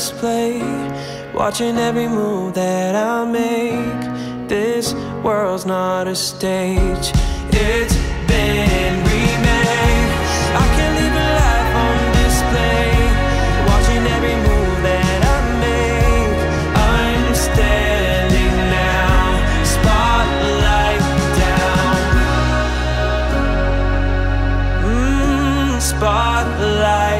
display, watching every move that I make. This world's not a stage, it's been remade. I can live a life on display, watching every move that I make. I'm standing now, spotlight down. Mm, spotlight.